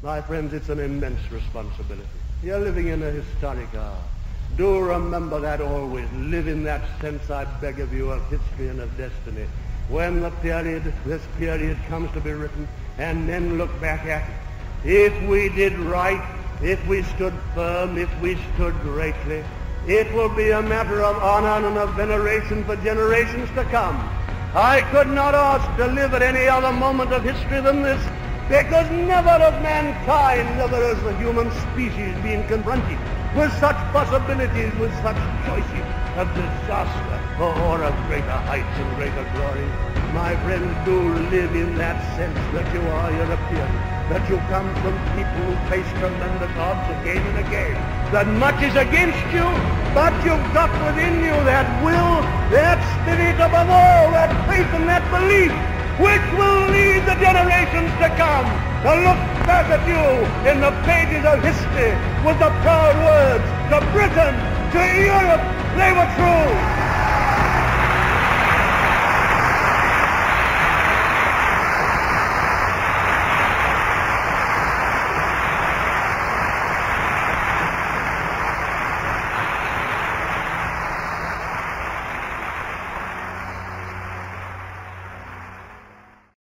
My friends, it's an immense responsibility. You're living in a historic hour. Do remember that always. Live in that sense, I beg of you, of history and of destiny. When the period, this period comes to be written, and then look back at it. If we did right, if we stood firm, if we stood greatly, it will be a matter of honor and of veneration for generations to come. I could not ask to live at any other moment of history than this, because never has mankind, never has the human species been confronted with such possibilities, with such choices of disaster oh, or of greater heights and greater glory. My friends, do live in that sense that you are European, that you come from people who face tremendous odds again and again, that much is against you, but you've got within you that will, that spirit above all, that faith and that belief, which will lead the generations to come to look back at you in the pages of history with the proud words, to Britain, to Europe, they were true.